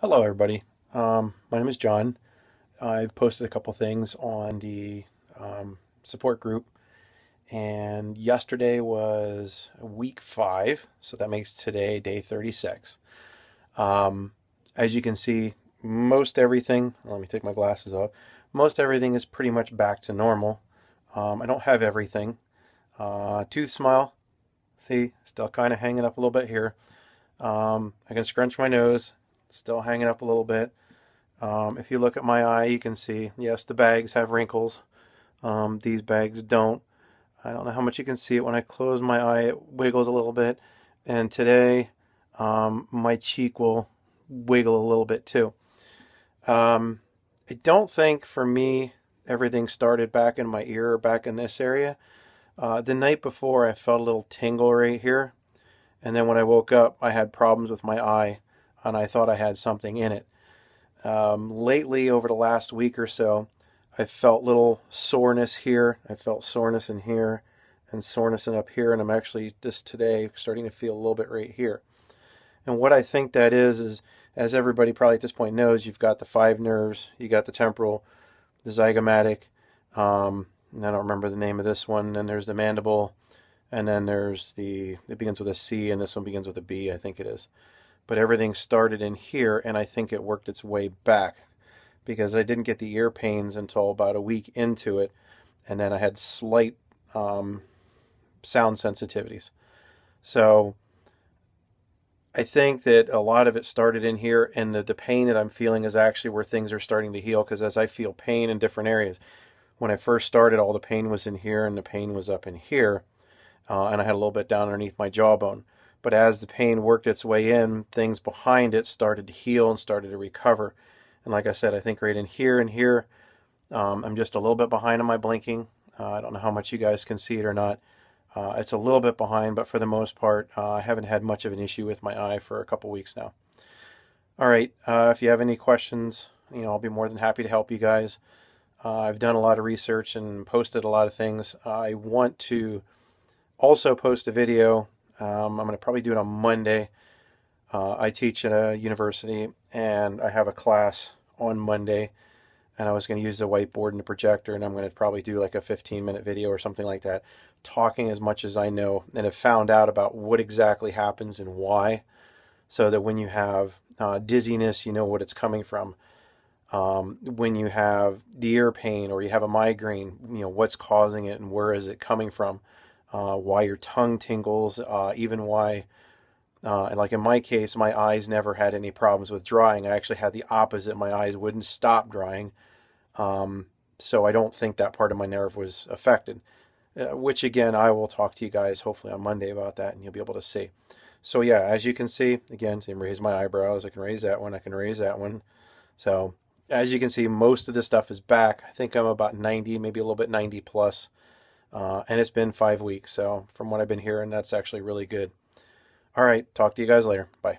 Hello, everybody. Um, my name is John. I've posted a couple things on the um, support group, and yesterday was week five, so that makes today day 36. Um, as you can see, most everything, let me take my glasses off, most everything is pretty much back to normal. Um, I don't have everything. Uh, tooth smile, see, still kind of hanging up a little bit here. Um, I can scrunch my nose still hanging up a little bit. Um, if you look at my eye, you can see, yes, the bags have wrinkles. Um, these bags don't. I don't know how much you can see it. When I close my eye, it wiggles a little bit. And today, um, my cheek will wiggle a little bit too. Um, I don't think for me, everything started back in my ear or back in this area. Uh, the night before, I felt a little tingle right here. And then when I woke up, I had problems with my eye and I thought I had something in it. Um, lately, over the last week or so, I felt little soreness here. I felt soreness in here and soreness in up here, and I'm actually just today starting to feel a little bit right here. And what I think that is is, as everybody probably at this point knows, you've got the five nerves, you got the temporal, the zygomatic. Um, I don't remember the name of this one. Then there's the mandible, and then there's the it begins with a C, and this one begins with a B. I think it is but everything started in here and I think it worked its way back because I didn't get the ear pains until about a week into it and then I had slight um, sound sensitivities. So I think that a lot of it started in here and the, the pain that I'm feeling is actually where things are starting to heal because as I feel pain in different areas, when I first started all the pain was in here and the pain was up in here uh, and I had a little bit down underneath my jawbone. But as the pain worked its way in, things behind it started to heal and started to recover. And like I said, I think right in here and here, um, I'm just a little bit behind on my blinking. Uh, I don't know how much you guys can see it or not. Uh, it's a little bit behind, but for the most part, uh, I haven't had much of an issue with my eye for a couple weeks now. All right, uh, if you have any questions, you know, I'll be more than happy to help you guys. Uh, I've done a lot of research and posted a lot of things. I want to also post a video um, I'm going to probably do it on Monday. Uh, I teach at a university and I have a class on Monday and I was going to use the whiteboard and the projector and I'm going to probably do like a 15 minute video or something like that talking as much as I know and have found out about what exactly happens and why so that when you have uh, dizziness you know what it's coming from um, when you have the ear pain or you have a migraine you know what's causing it and where is it coming from uh, why your tongue tingles, uh, even why, uh, and like in my case, my eyes never had any problems with drying. I actually had the opposite. My eyes wouldn't stop drying. Um, so I don't think that part of my nerve was affected, uh, which again, I will talk to you guys hopefully on Monday about that and you'll be able to see. So yeah, as you can see, again, can raise my eyebrows. I can raise that one. I can raise that one. So as you can see, most of this stuff is back. I think I'm about 90, maybe a little bit 90 plus. Uh, and it's been five weeks. So from what I've been hearing, that's actually really good. All right. Talk to you guys later. Bye.